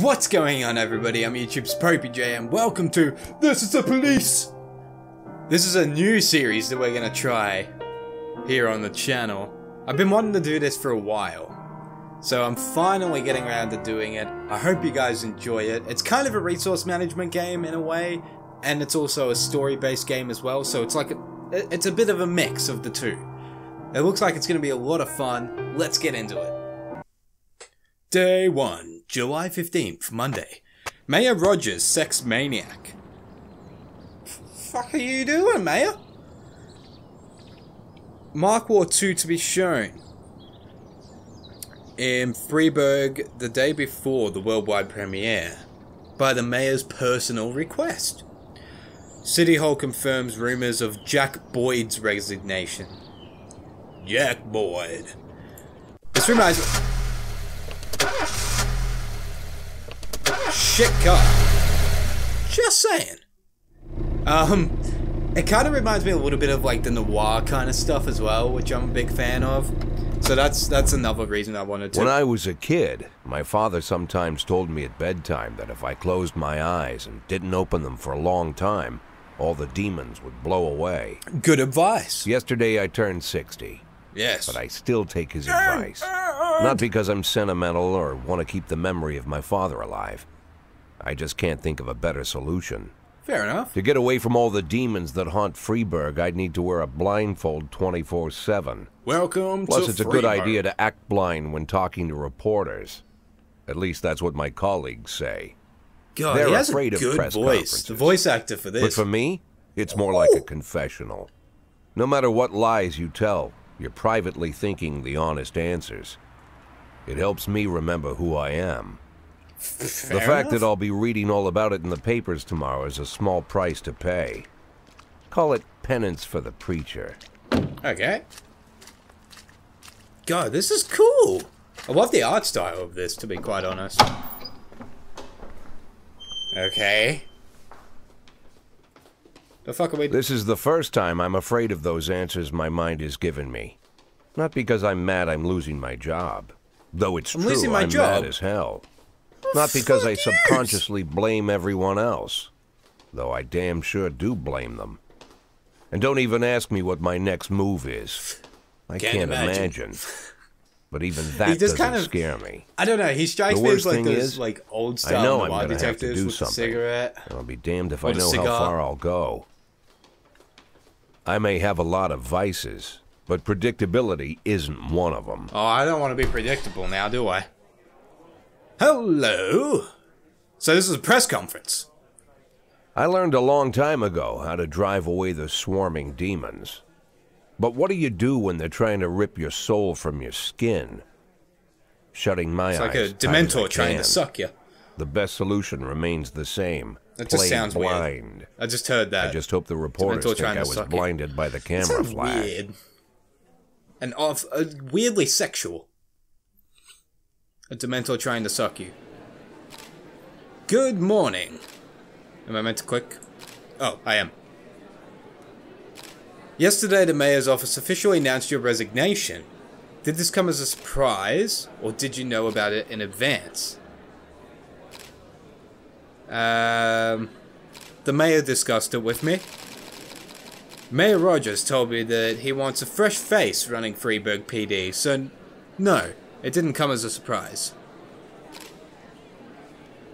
What's going on everybody, I'm YouTube's PopeyJ and welcome to This is the Police! This is a new series that we're gonna try here on the channel. I've been wanting to do this for a while, so I'm finally getting around to doing it. I hope you guys enjoy it. It's kind of a resource management game in a way, and it's also a story-based game as well, so it's like a, it's a bit of a mix of the two. It looks like it's gonna be a lot of fun. Let's get into it. Day 1, July 15th, Monday. Mayor Rogers, sex maniac. Fuck are you doing, Mayor? Mark War 2 to be shown. In Freeburg the day before the worldwide premiere, by the Mayor's personal request. City Hall confirms rumours of Jack Boyd's resignation. Jack Boyd. This reminds me. Shit car. Just saying. Um, it kind of reminds me a little bit of like the noir kind of stuff as well, which I'm a big fan of. So that's that's another reason I wanted to. When I was a kid, my father sometimes told me at bedtime that if I closed my eyes and didn't open them for a long time, all the demons would blow away. Good advice. Yesterday I turned 60, Yes. but I still take his advice. Not because I'm sentimental or want to keep the memory of my father alive. I just can't think of a better solution. Fair enough. To get away from all the demons that haunt Freeburg, I'd need to wear a blindfold 24 7. Welcome Plus, it's a good idea to act blind when talking to reporters. At least that's what my colleagues say. God, They're he has afraid a of good press voice. The voice actor for this. But for me, it's more like a confessional. No matter what lies you tell, you're privately thinking the honest answers. It helps me remember who I am. The fact that I'll be reading all about it in the papers tomorrow is a small price to pay. Call it penance for the preacher. Okay. God, this is cool. I love the art style of this, to be quite honest. Okay. The fuck are we... This is the first time I'm afraid of those answers my mind has given me. Not because I'm mad I'm losing my job. Though it's I'm true, losing my I'm job? mad as hell. Not because I fuck yes. subconsciously blame everyone else. Though I damn sure do blame them. And don't even ask me what my next move is. I Can't can't, imagine. imagine. But even that just doesn't kind of- scare me. I don't know, he strikes me as like thing those is, like old I style know I'm gonna have to do with the something. cigarette. I'll be damned if Or I know how far I'll go. I may have a lot of vices, but predictability isn't one of them. Oh, I don't want to be predictable now, do I? Hello? So this is a press conference. I learned a long time ago how to drive away the swarming demons. But what do you do when they're trying to rip your soul from your skin? Shutting my It's eyes. like a tight as I Dementor trying to suck you. The best solution remains the same. That just sounds weird. I just heard that. I just hope the reporters Dementor think I was blinded by the camera flash. weird. And off, uh, weirdly sexual. A Dementor trying to suck you. Good morning. Am I meant to click? Oh, I am. Yesterday, the mayor's office officially announced your resignation. Did this come as a surprise, or did you know about it in advance? Um, the mayor discussed it with me. Mayor Rogers told me that he wants a fresh face running Freeburg PD, so no, it didn't come as a surprise.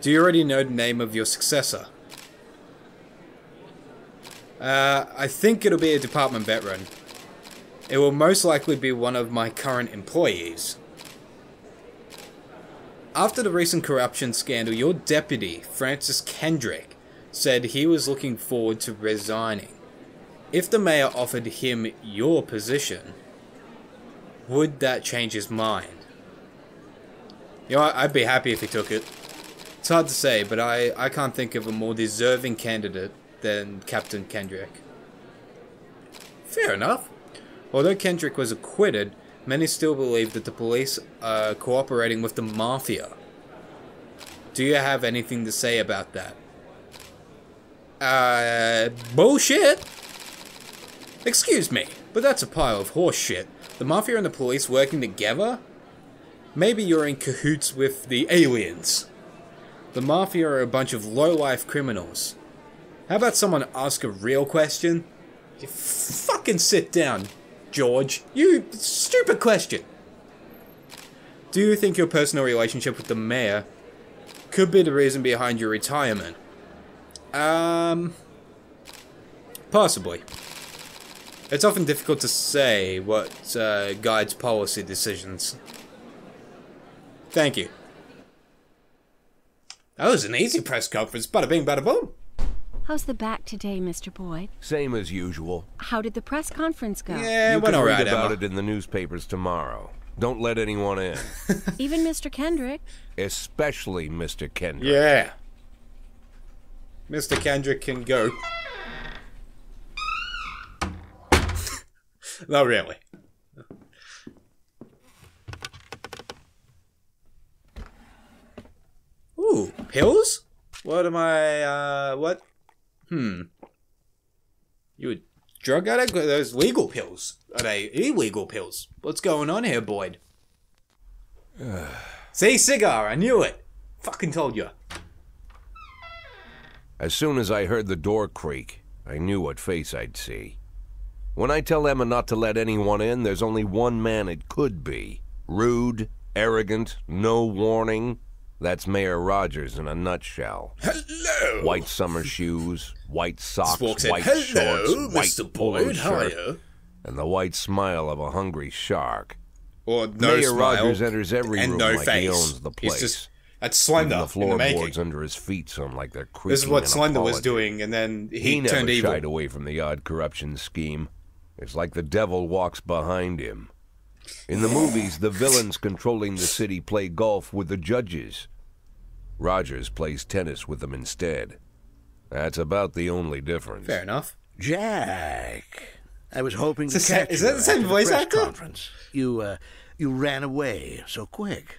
Do you already know the name of your successor? Uh, I think it'll be a department veteran. It will most likely be one of my current employees. After the recent corruption scandal, your deputy, Francis Kendrick, said he was looking forward to resigning. If the mayor offered him your position, would that change his mind? You know, I'd be happy if he took it. It's hard to say, but I, I can't think of a more deserving candidate than Captain Kendrick. Fair enough. Although Kendrick was acquitted, many still believe that the police are cooperating with the mafia. Do you have anything to say about that? Uh, bullshit! Excuse me, but that's a pile of horse shit. The mafia and the police working together? Maybe you're in cahoots with the aliens. The Mafia are a bunch of low-life criminals. How about someone ask a real question? You fucking sit down, George. You stupid question. Do you think your personal relationship with the mayor could be the reason behind your retirement? Um, possibly. It's often difficult to say what uh, guides policy decisions. Thank you. That was an easy press conference. Bada bing, bada boom. How's the back today, Mr. Boyd? Same as usual. How did the press conference go? Yeah, you it went can alright, read about Emma. it in the newspapers tomorrow. Don't let anyone in, Even Mr. Kendrick? especially Mr. Kendrick. Yeah. Mr. Kendrick can go. Not really. Ooh, pills? What am I, uh, what? Hmm. You a drug addict? Those legal pills. Are they illegal pills? What's going on here, Boyd? See, cigar, I knew it. Fucking told you. As soon as I heard the door creak, I knew what face I'd see. When I tell Emma not to let anyone in, there's only one man it could be. Rude, arrogant, no warning. That's Mayor Rogers in a nutshell. Hello. White summer shoes, white socks, white Hello, shorts, white Mr. Boyd. Shirt, and the white smile of a hungry shark. Or no Mayor Rogers enters every and room no like face. he owns the place. just that's Even Slender the the floorboards under his feet sound like they're creaking. This is what Slender was doing, and then he, He, never turned evil. shied away from the odd corruption scheme. It's like the devil walks behind him. In the movies, the villains controlling the city play golf with the judges. Rogers plays tennis with them instead. That's about the only difference. Fair enough. Jack, I was hoping to catch sa- is you that the same voice press actor? conference. You, uh, you ran away so quick.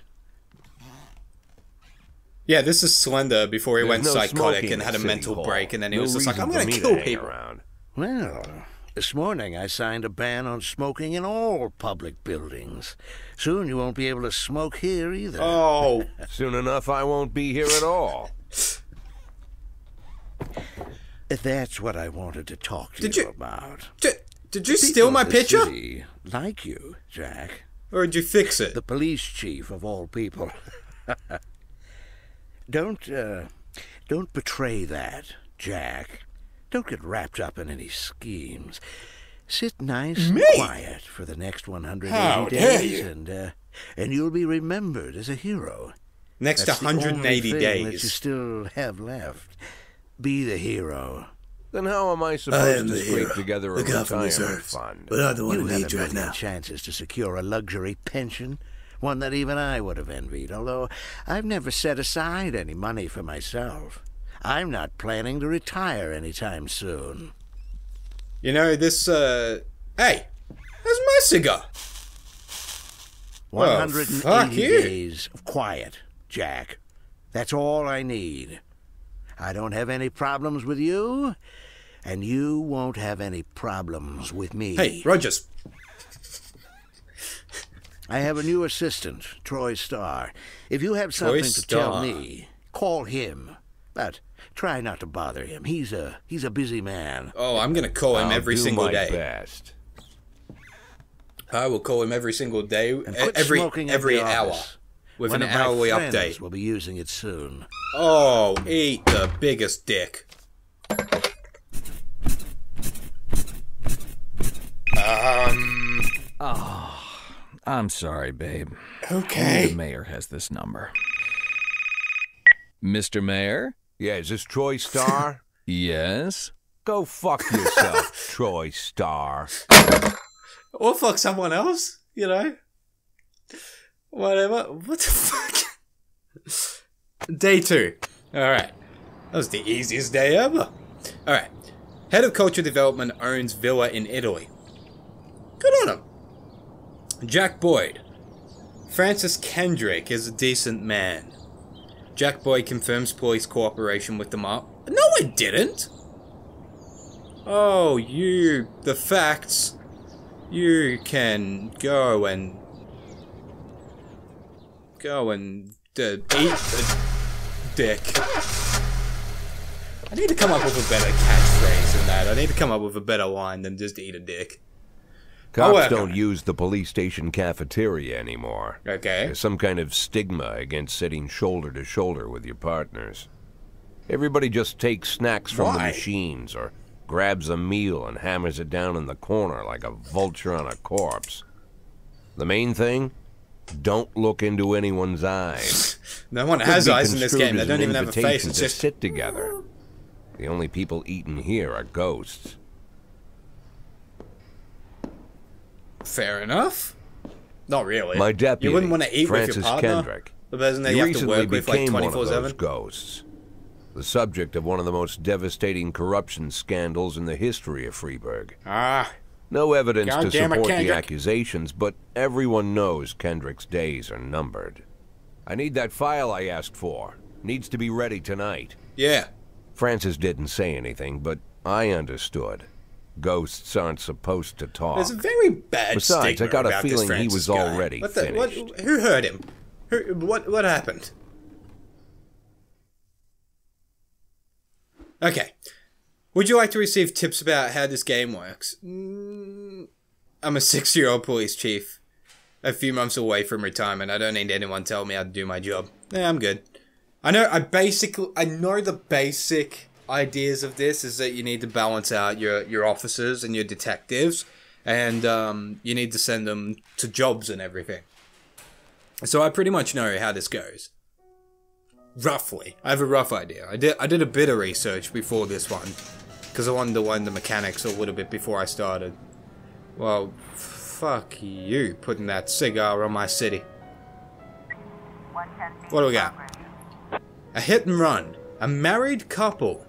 Yeah, this is Slender before he There's went no psychotic and had a mental Hall. break, and then he No was just like, "I'm gonna kill people." around. Well, this morning I signed a ban on smoking in all public buildings. Soon you won't be able to smoke here either. Oh, Soon enough, I won't be here at all. That's what I wanted to talk to Did you, you- about. did, did you People steal my picture, city like you, Jack. or did you fix it? the police chief of all people. don't, uh, don't betray that, Jack. Don't get wrapped up in any schemes. Sit nice Me? and quiet for the next 180 How dare days, you. and uh, and you'll be remembered as a hero. Next That's the only 180 thing that you still have left. Be the hero. Then how am I supposed to scrape together a retirement fund? I'm the one you have a million chances to secure a luxury pension, one that even I would have envied, although I've never set aside any money for myself. I'm not planning to retire anytime soon. You know this. uh... Hey, that's my cigar. Well, 180 fuck you. days of quiet, Jack. That's all I need. I don't have any problems with you, and you won't have any problems with me. Hey, Rogers. I have a new assistant, Troy Starr. If you have something to tell me, call him. But try not to bother him. He's a he's a busy man. Oh, I'm gonna call him I'll every do single my day. best. I will call him every single day, And quit every smoking at every the hour, office. with One an of my hourly friends update. will be using it soon. Oh, eat the biggest dick. Um. Oh, I'm sorry, babe. Okay. The mayor has this number. Mr. Mayor? Yeah, is this Troy Star? Yes? Go fuck yourself, Troy Star. Or fuck someone else, you know? Whatever. What the fuck? day two. Alright. That was the easiest day ever. Alright. Head of Culture Development owns Villa in Italy. Good on him. Jack Boyd. Francis Kendrick is a decent man. Jack Boyd confirms police cooperation with the mob. No, I didn't! Oh, you. The facts. You can go and. Go and. Uh, eat. A dick. I need to come up with a better catchphrase than that. I need to come up with a better line than just eat a dick. Cops don't use the police station cafeteria anymore. Okay. There's some kind of stigma against sitting shoulder to shoulder with your partners. Everybody just takes snacks from the machines or grabs a meal and hammers it down in the corner like a vulture on a corpse. The main thing? Don't look into anyone's eyes. No one has eyes in this game. They don't even have a face. It's to just sit together. The only people eating here are ghosts. Fair enough. Not really. My deputy, You wouldn't want to eat Francis with your partner. Kendrick. The person that you have to work with like became one twenty of four those seven. ghosts. The subject of one of the most devastating corruption scandals in the history of Freeburg. Ah, No evidence God to it, support the accusations, but everyone knows Kendrick's days are numbered. I need that file I asked for. Needs to be ready tonight. yeah. Francis didn't say anything, but I understood. Ghosts aren't supposed to talk. There's a very bad Besides, I got a feeling he was guy. already what the, what. Who hurt him? Who, what what happened? Okay. Would you like to receive tips about how this game works? Mm, I'm a six-year-old police chief, a few months away from retirement. I don't need anyone telling me how to do my job. Yeah, I'm good. I know. I basically I know the basic ideas of this is that you need to balance out your your officers and your detectives, and um, you need to send them to jobs and everything. So I pretty much know how this goes. Roughly, I have a rough idea. I did I did a bit of research before this one, because I wanted to learn the mechanics a little bit before I started. Well, fuck you putting that cigar on my city. What do we got? A hit and run. A married couple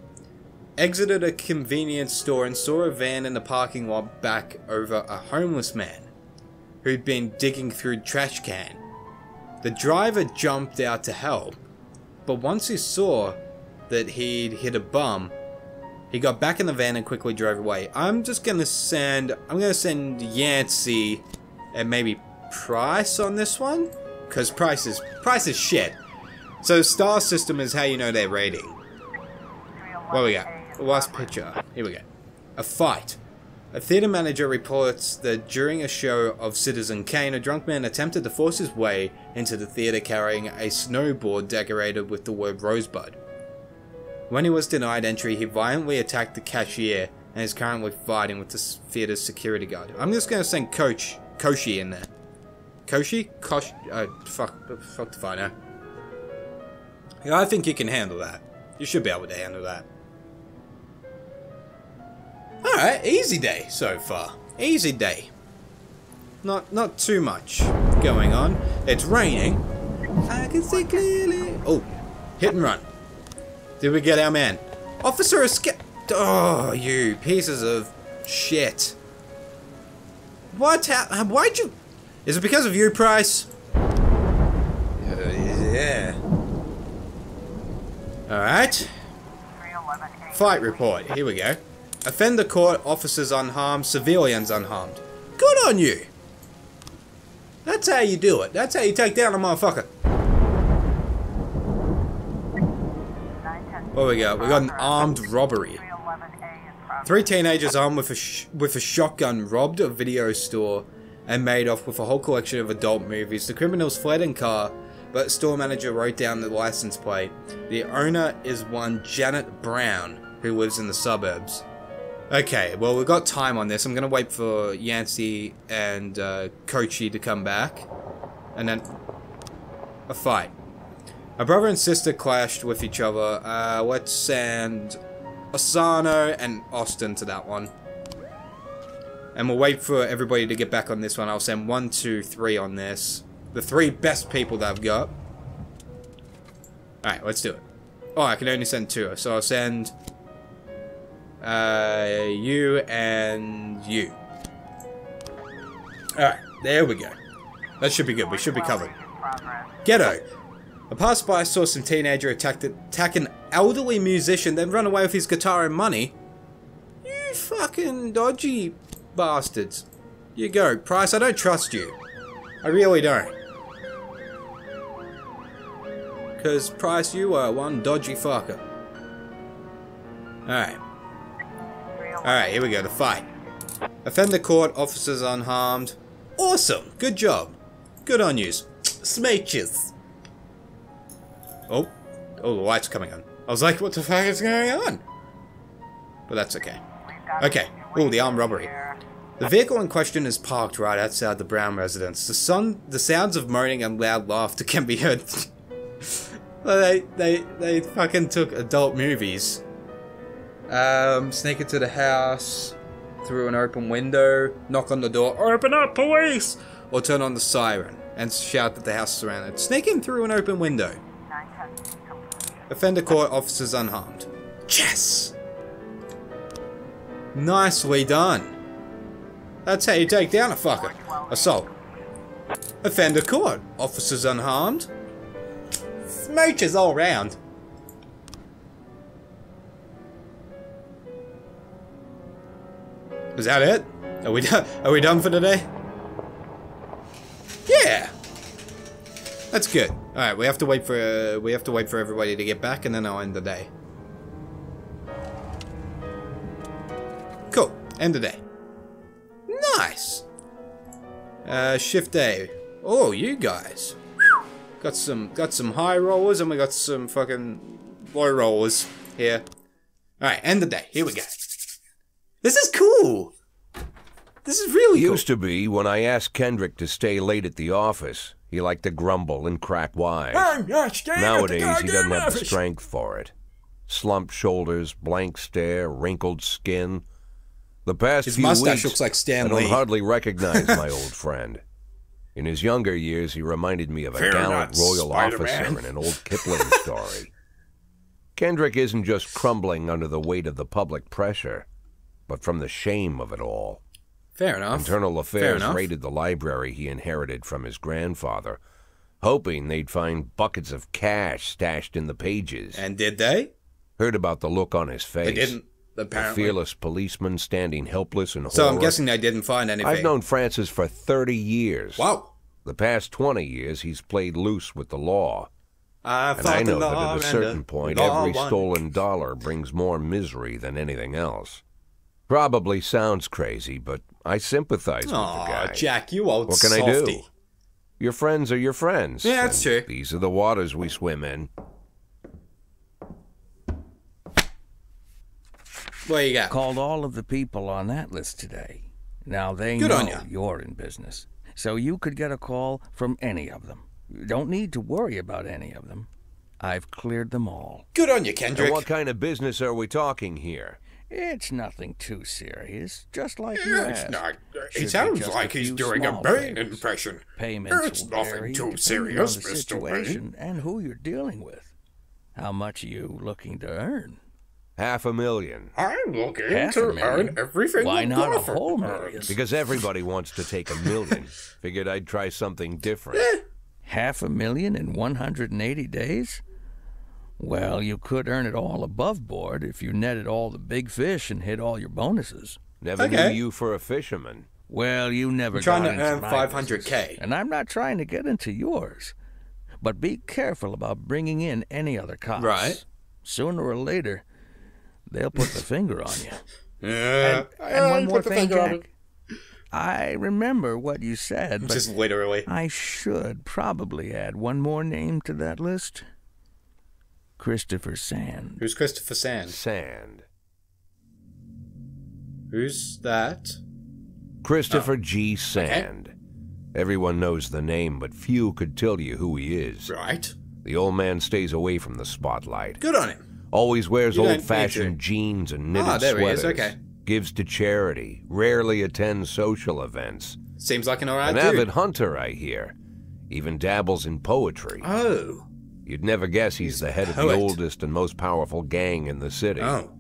exited a convenience store and saw a van in the parking lot back over a homeless man who'd been digging through trash can. The driver jumped out to help, but once he saw that he'd hit a bum, he got back in the van and quickly drove away. I'm just gonna send I'm gonna send Yancey and maybe Price on this one? Cause Price is Price is shit. So star system is how you know their rating. What we got? Last picture. Here we go. A fight. A theatre manager reports that during a show of Citizen Kane, a drunk man attempted to force his way into the theatre carrying a snowboard decorated with the word Rosebud. When he was denied entry, he violently attacked the cashier and is currently fighting with the theatre's security guard. I'm just gonna send Coach Koshi in there. Koshi? Kosh? Uh, fuck, fuck I know. Yeah, I think you can handle that. You should be able to handle that. Alright, easy day so far. Easy day. Not not too much going on. It's raining. I can see clearly. Oh, hit and run. Did we get our man? Officer escape. Oh, you pieces of shit. What? Ha- why'd you? Is it because of you, Price? Uh, yeah. Alright. Fight report. Here we go. Offender court, officers unharmed, civilians unharmed. Good on you. That's how you do it. That's how you take down a motherfucker. What we got? We got an armed robbery. Three teenagers armed with a with a shotgun robbed a video store and made off with a whole collection of adult movies. The criminals fled in car, but store manager wrote down the license plate. The owner is one Janet Brown, who lives in the suburbs. Okay, well we've got time on this. I'm gonna wait for Yancey and uh, Kochi to come back, and then a fight. A brother and sister clashed with each other. Uh, let's send Asano and Austin to that one. And we'll wait for everybody to get back on this one. I'll send one, two, three on this. The three best people that I've got. Alright, let's do it. Oh, I can only send two. So I'll send uh, you and you. Alright, there we go. That should be good. We should be covered. Ghetto. A passerby saw some teenager attack, attack an elderly musician, then run away with his guitar and money. You fucking dodgy bastards. You go. Price, I don't trust you. I really don't. Because, Price, you are one dodgy fucker. Alright. Alright, here we go, the fight. Offender caught, officers unharmed. Awesome! Good job. Good on yous. Smeeches. Oh. Oh, the light's coming on. I was like, what the fuck is going on? But that's okay. Okay. Oh, the armed robbery. The vehicle in question is parked right outside the Brown residence. The sun, the sounds of moaning and loud laughter can be heard. they, they, they fucking took adult movies. Um, sneak into the house through an open window, knock on the door, open up, police! Or turn on the siren and shout that the house is surrounded. Sneak in through an open window. Offender caught, officers unharmed. Yes! Nicely done. That's how you take down a fucker. Assault. Offender caught. Officers unharmed. Smooches all round. Is that it? Are we done? Are we done for today? Yeah. That's good. All right, we have to wait for uh, we have to wait for everybody to get back, and then I'll end the day. Cool. End the day. Nice. Uh, shift day. Oh, you guys. Got some got some high rollers, and we got some fucking low rollers here. All right, end the day. Here we go. This is cool. This is really cool. Used to be when I asked Kendrick to stay late at the office, he liked to grumble and crack wise. I'm not staying Nowadays, he doesn't have the strength for it. Slumped shoulders, blank stare, wrinkled skin. The past His few mustache weeks, looks like Stan I don't Lee. hardly recognize my old friend. In his younger years, he reminded me of a Fear gallant not, royal officer in an old Kipling story. Kendrick isn't just crumbling under the weight of the public pressure, but from the shame of it all. Fair enough. Internal Affairs enough. raided the library he inherited from his grandfather, hoping they'd find buckets of cash stashed in the pages. And did they? Heard about the look on his face. They didn't. A Apparently. fearless policeman standing helpless in and So I'm guessing they didn't find anything. I've known Francis for 30 years. Wow. The past 20 years, he's played loose with the law. I And I know the that at a certain point, every stolen dollar brings more misery than anything else. Probably sounds crazy, but I sympathize with the Aw, guy. Jack, you old What can softy. I do? Your friends are your friends. Yeah, that's true. These are the waters we swim in. What you got? Called all of the people on that list today. Now they Good know on ya. you're in business. So you could get a call from any of them. You don't need to worry about any of them. I've cleared them all. Good on you, Kendrick. And what kind of business are we talking here? It's nothing too serious, just like you it's asked. not. Should It sounds like he's doing a small Bane favors. impression. Payments It's will nothing vary too serious, on the Mr. situation Bane. and who you're dealing with. How much are you looking to earn? Half a million. I'm looking Half to earn everything Why not a whole uh, million? Because everybody wants to take a million. Figured I'd try something different. Half a million in 180 days? Well, you could earn it all above board if you netted all the big fish and hit all your bonuses. Never Okay. knew you for a fisherman. Well, you never I'm trying got to earn 500K. and I'm not trying to get into yours. But be careful about bringing in any other cops. Right. Sooner or later, they'll put the finger on you. Yeah. And one more thing, Jack. I remember what you said, but Just literally. I should probably add one more name to that list. Christopher Sand. Who's Christopher Sand? Sand. Who's that? Christopher G. Sand. Everyone knows the name, but few could tell you who he is. Right. The old man stays away from the spotlight. Good on him. Always wears You don't need old-fashioned jeans and knitted Ah, there he is, okay. Gives to charity. Rarely attends social events. Seems like an alright An dude. avid hunter, I hear. Even dabbles in poetry. Oh. You'd never guess he's, He's the head of the oldest and most powerful gang in the city. Oh.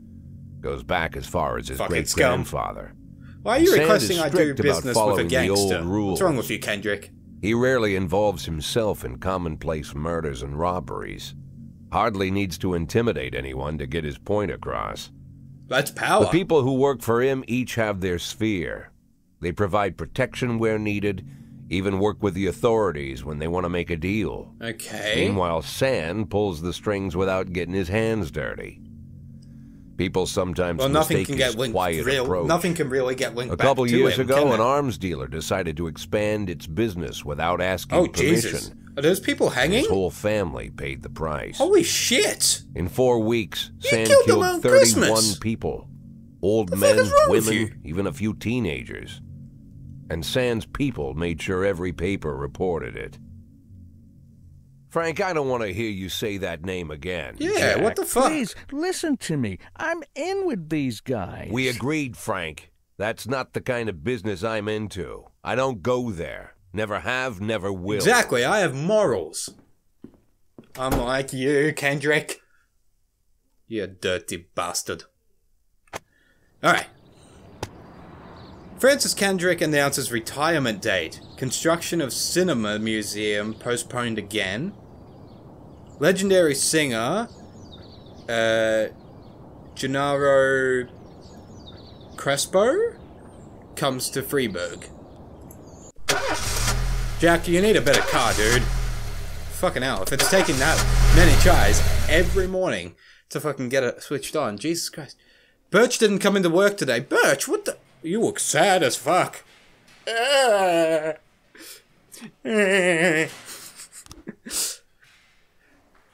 Goes back as far as his Fucking great scum. grandfather. Why are you Sand is requesting I do business with a following the old gangster? rules. What's wrong with you, Kendrick? He rarely involves himself in commonplace murders and robberies. Hardly needs to intimidate anyone to get his point across. That's power. The people who work for him each have their sphere. They provide protection where needed, even work with the authorities when they want to make a deal. Okay. Meanwhile, Sand pulls the strings without getting his hands dirty. People sometimes well, nothing can his get linked. quiet Real, approach. nothing can really get linked A back couple to years him, ago, an arms dealer decided to expand its business without asking Oh permission. Jesus! Are those people hanging? His whole family paid the price. Holy shit! In four weeks, You Sand killed killed 31 Christmas. people. Old The men, is wrong with women, even a few teenagers. And Sand's people made sure every paper reported it. Frank, I don't want to hear you say that name again. Yeah, what the fuck? Please, listen to me. I'm in with these guys. We agreed, Frank. That's not the kind of business I'm into. I don't go there. Never have, never will. Exactly. I have morals. Unlike you, Kendrick. You dirty bastard. Alright. Francis Kendrick announces retirement date. Construction of cinema museum postponed again. Legendary singer, uh, Gennaro Crespo comes to Freeburg. Jack, you need a better car, dude. Fucking hell, if it's taking that many tries every morning to fucking get it switched on, Jesus Christ. Birch didn't come into work today. Birch, what the? You look sad as fuck. Oh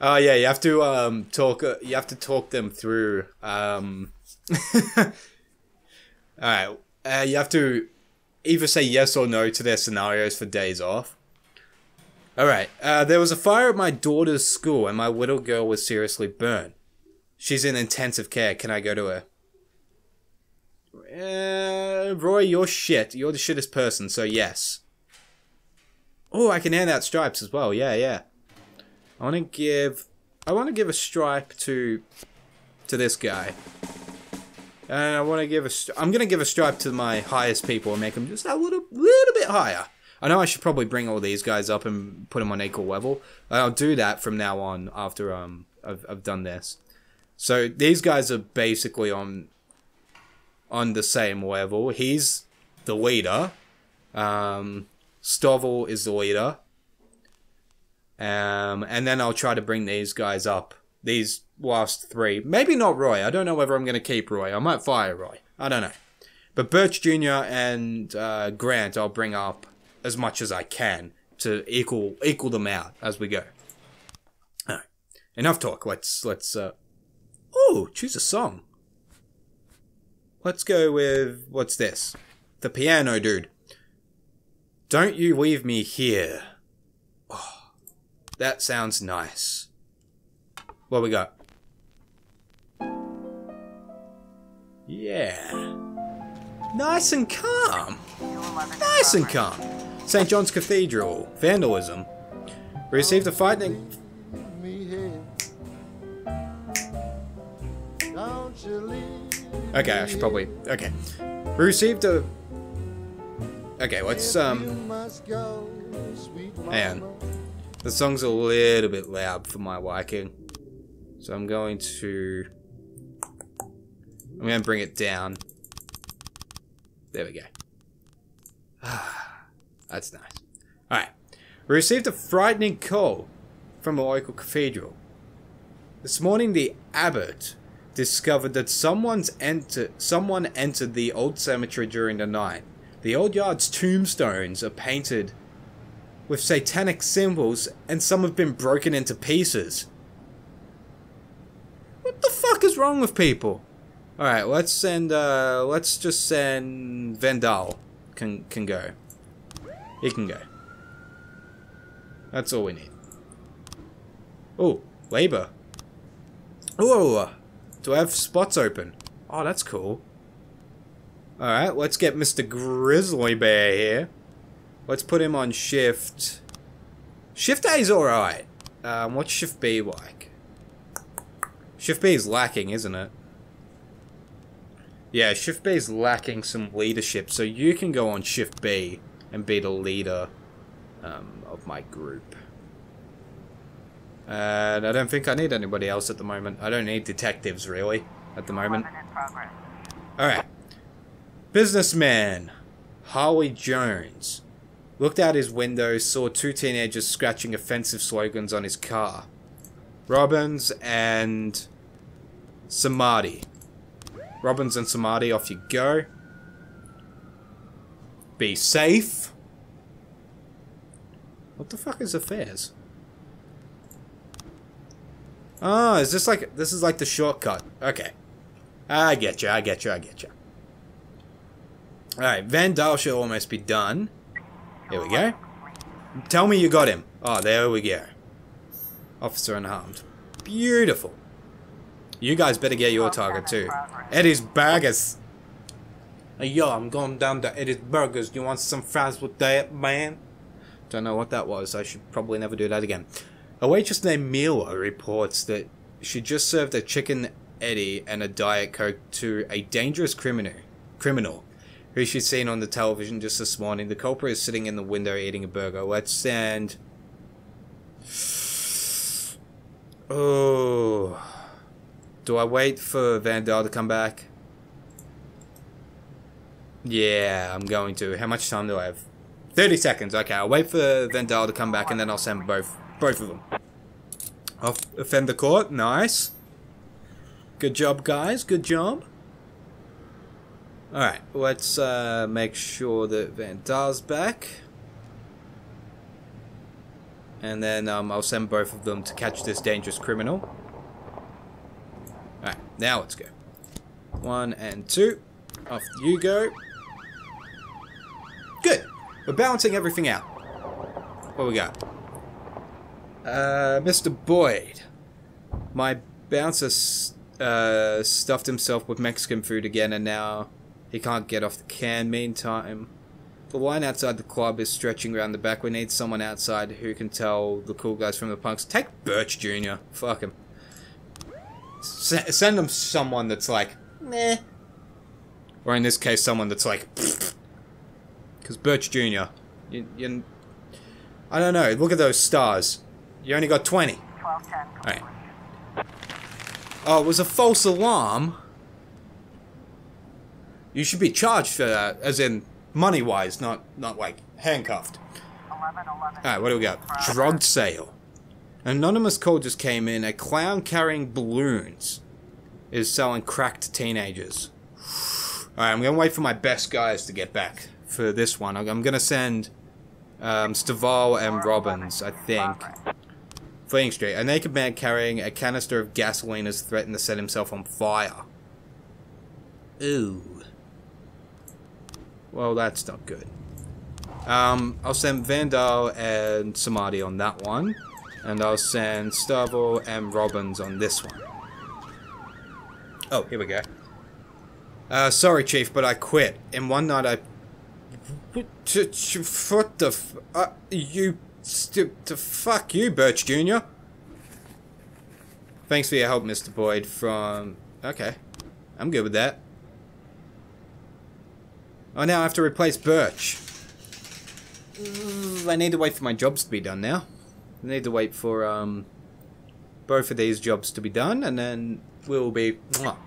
yeah, you have to um talk. Uh, you have to talk them through. Um, all right, uh, you have to either say yes or no to their scenarios for days off. All right, uh, there was a fire at my daughter's school, and my little girl was seriously burned. She's in intensive care. Can I go to her? Uh, Roy, you're shit. You're the shittest person, so yes. Oh, I can hand out stripes as well. Yeah, yeah. I want to give. I want to give a stripe to, to this guy. And I want to give a. I'm gonna give a stripe to my highest people and make them just a little, little bit higher. I know I should probably bring all these guys up and put them on equal level. I'll do that from now on after um I've, I've done this. So these guys are basically on on the same level. He's the leader. Um, Stovall is the leader. Um, and then I'll try to bring these guys up. These last three. Maybe not Roy. I don't know whether I'm going to keep Roy. I might fire Roy. I don't know. But Birch Jr. and uh, Grant I'll bring up as much as I can to equal equal them out as we go. Enough talk. Let's let's uh Oh, choose a song. Let's go with what's this? The piano dude. Don't you leave me here. Oh, that sounds nice. What we got? Yeah. Nice and calm. Nice and calm. St. John's Cathedral. Vandalism. Received a frightening. Okay, I should probably. Okay. We received a. Okay, let's um. Man, the song's a little bit loud for my liking, so I'm going to. I'm going to bring it down. There we go. That's nice. Alright. We received a frightening call from a local cathedral. This morning, the abbot discovered that someone's enter- someone entered the old cemetery during the night. The old yard's tombstones are painted with satanic symbols, and some have been broken into pieces. What the fuck is wrong with people? Alright, let's send, uh, let's just send Vendal can, can go. He can go. That's all we need. Oh, labor. Oh, do I have spots open? Oh, that's cool. Alright, let's get Mr. Grizzly Bear here. Let's put him on shift. Shift A is alright. Um, what's shift B like? Shift B is lacking, isn't it? Yeah, shift B is lacking some leadership, so you can go on shift B and be the leader um, of my group. And I don't think I need anybody else at the moment. I don't need detectives, really, at the moment. Alright. Businessman. Harley Jones. looked out his window, saw two teenagers scratching offensive slogans on his car. Robbins and Samadhi. Robbins and Samadhi, off you go. Be safe. What the fuck is affairs? Oh, is this like this is like the shortcut? Okay, I get you. I get you. I get you. All right, Vandal should almost be done. Here we go. Tell me you got him. Oh, there we go. Officer unharmed. Beautiful. You guys better get your target too. Eddie's Burgers. Hey, yo, I'm going down to Eddie's Burgers. Do you want some fries with that, man? Don't know what that was. I should probably never do that again. A waitress named Mila reports that she just served a chicken Eddie and a Diet Coke to a dangerous criminal, criminal who she's seen on the television just this morning. The culprit is sitting in the window eating a burger. Let's send... Oh... Do I wait for Vandal to come back? Yeah, I'm going to. How much time do I have? 30 seconds. Okay, I'll wait for Vandal to come back and then I'll send both both of them. Off offend the court. Nice. Good job, guys. Good job. Alright, let's uh, make sure that Van back. And then um, I'll send both of them to catch this dangerous criminal. Alright, now let's go. One and two. Off you go. Good. We're balancing everything out. What we got? Uh, Mr. Boyd. My bouncer uh, stuffed himself with Mexican food again and now he can't get off the can. Meantime, the line outside the club is stretching around the back. We need someone outside who can tell the cool guys from the punks. Take Birch Jr. Fuck him. S send them someone that's like, meh. Or in this case, someone that's like, because Birch Jr. You, you, I don't know. Look at those stars. You only got 20. Alright. Oh, it was a false alarm. You should be charged for that, as in money-wise, not not like handcuffed. Alright, what do we got? Drug sale. An anonymous call just came in. A clown carrying balloons is selling crack to teenagers. Alright, I'm gonna wait for my best guys to get back for this one. I'm gonna send um, and Robbins, I think. Fleeing Street. A naked man carrying a canister of gasoline has threatened to set himself on fire. Ooh. Well, that's not good. Um, I'll send Vandal and Samadhi on that one. And I'll send Stovall and Robbins on this one. Oh, here we go. Uh, sorry, Chief, but I quit. In one night, I... What the f... Uh, you... Stupid to fuck you, Birch Jr. Thanks for your help, Mr. Boyd, from... Okay. I'm good with that. Oh, now I have to replace Birch. I need to wait for my jobs to be done now. I need to wait for um, both of these jobs to be done, and then we'll be... Mwah.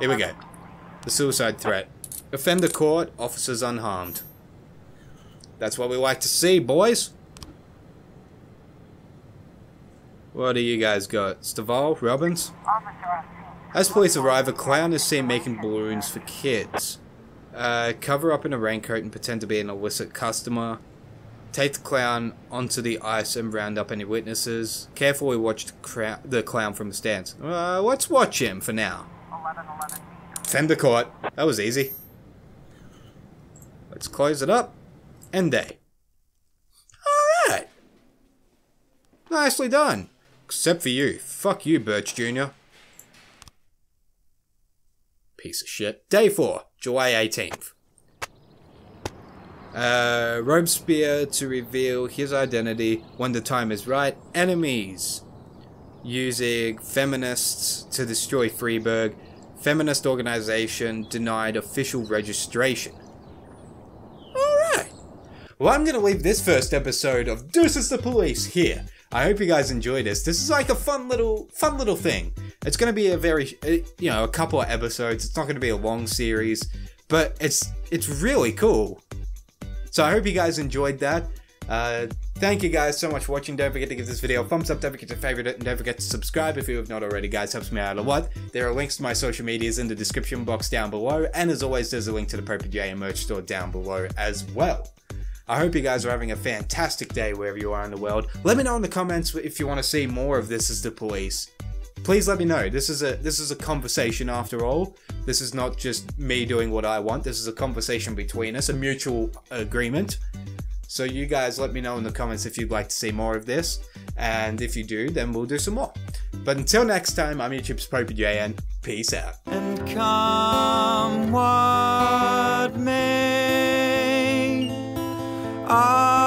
Here we go. The suicide threat. Offender court, officers unharmed. That's what we like to see, boys. What do you guys got? Stovall? Robbins? As police arrive, a clown is seen making balloons for kids. Uh, cover up in a raincoat and pretend to be an illicit customer. Take the clown onto the ice and round up any witnesses. Carefully watch the, the clown from the stands. Uh, let's watch him for now. 11, 11. Fender court. That was easy. Let's close it up. End day. Alright. Nicely done. Except for you. Fuck you, Birch Jr. Piece of shit. Day 4, July 18th. Uh, Robespierre to reveal his identity when the time is right. Enemies. Using feminists to destroy Freeburg. Feminist organization denied official registration. Alright. Well, I'm going to leave this first episode of is the Police here. I hope you guys enjoyed this. This is like a fun little, fun little thing. It's going to be a very, uh, you know, a couple of episodes. It's not going to be a long series, but it's, it's really cool. So I hope you guys enjoyed that. Uh, thank you guys so much for watching. Don't forget to give this video a thumbs up, don't forget to favorite it, and don't forget to subscribe if you have not already, guys. Helps me out a lot. There are links to my social medias in the description box down below, and as always, there's a link to the PopeyJN merch store down below as well. I hope you guys are having a fantastic day wherever you are in the world. Let me know in the comments if you want to see more of This is the Police. Please let me know. This is a this is a conversation after all. This is not just me doing what I want. This is a conversation between us, a mutual agreement. So you guys let me know in the comments if you'd like to see more of this. And if you do, then we'll do some more. But until next time, I'm YouTube's Popey J and peace out. And